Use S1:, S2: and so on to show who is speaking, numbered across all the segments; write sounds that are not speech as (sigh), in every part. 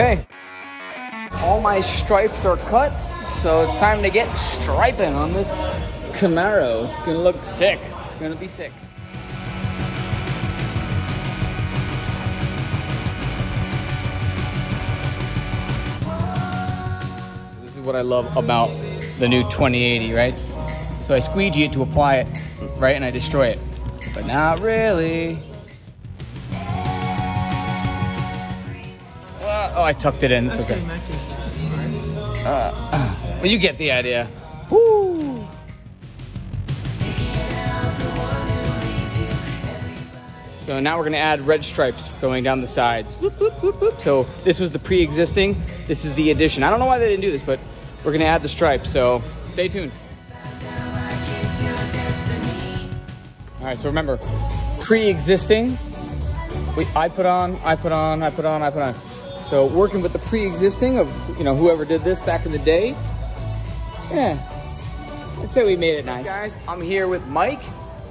S1: Okay. All my stripes are cut, so it's time to get striping on this Camaro. It's gonna look sick. It's gonna be sick. This is what I love about the new 2080, right? So I squeegee it to apply it, right, and I destroy it. But not really. Oh, I tucked it in. It's okay. Uh, well, you get the idea. Woo! So now we're gonna add red stripes going down the sides. Whoop, whoop, whoop, whoop. So this was the pre-existing. This is the addition. I don't know why they didn't do this, but we're gonna add the stripes. So stay tuned. All right. So remember, pre-existing. We, I put on, I put on, I put on, I put on. So working with the pre-existing of you know whoever did this back in the day. Yeah, I'd say we made it nice. Guys, I'm here with Mike.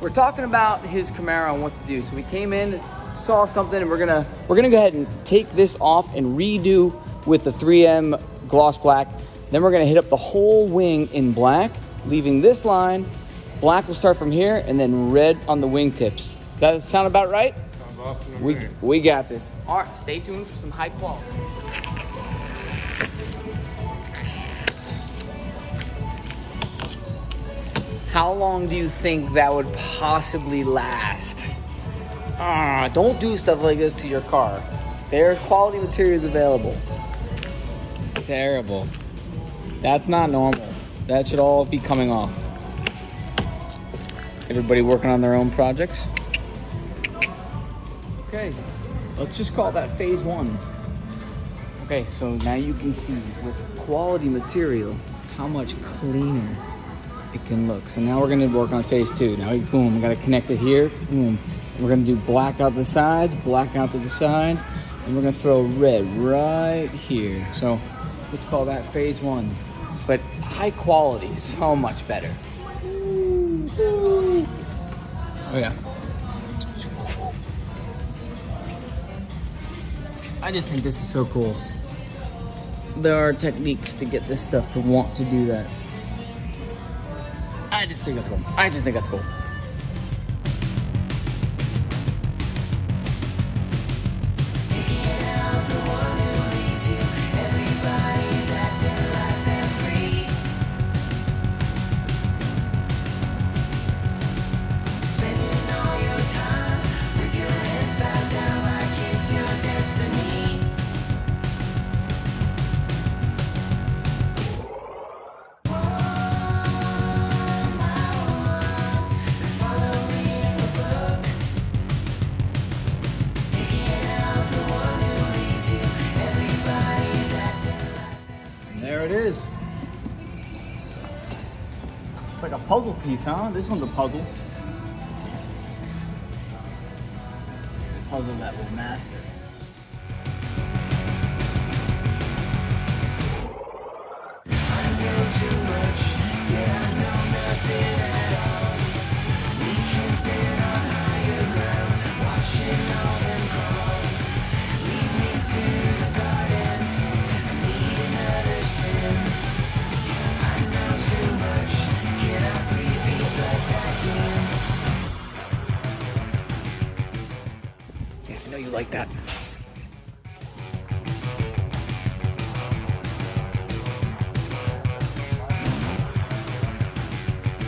S1: We're talking about his Camaro and what to do. So we came in, saw something, and we're gonna we're gonna go ahead and take this off and redo with the 3M gloss black. Then we're gonna hit up the whole wing in black, leaving this line. Black will start from here, and then red on the wingtips. Does that sound about right?
S2: Sounds awesome to
S1: We, we got this. All right, stay tuned for some high quality. How long do you think that would possibly last? Ah, don't do stuff like this to your car. There are quality materials available. It's terrible. That's not normal. That should all be coming off. Everybody working on their own projects. Okay, let's just call that phase one. Okay, so now you can see with quality material how much cleaner it can look. So now we're gonna work on phase two. Now, boom, we gotta connect it here. Boom. We're gonna do black out the sides, black out to the sides, and we're gonna throw red right here. So let's call that phase one. But high quality, so much better. Oh yeah. I just think this is so cool. There are techniques to get this stuff to want to do that. I just think that's cool. I just think that's cool. It's like a puzzle piece, huh? This one's a puzzle. Puzzle that will master. I know you like that.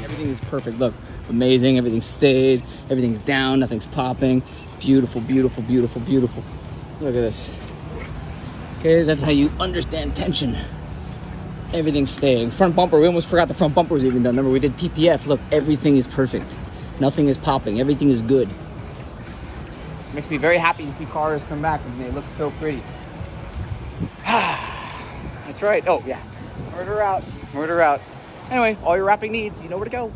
S1: Everything is perfect. Look, amazing. Everything's stayed. Everything's down. Nothing's popping. Beautiful, beautiful, beautiful, beautiful. Look at this. Okay, that's how you understand tension. Everything's staying. Front bumper, we almost forgot the front bumper was even done. Remember, we did PPF. Look, everything is perfect. Nothing is popping. Everything is good. Makes me very happy to see cars come back and they look so pretty. (sighs) That's right. Oh, yeah. Murder out. Murder out. Anyway, all your wrapping needs, you know where to go.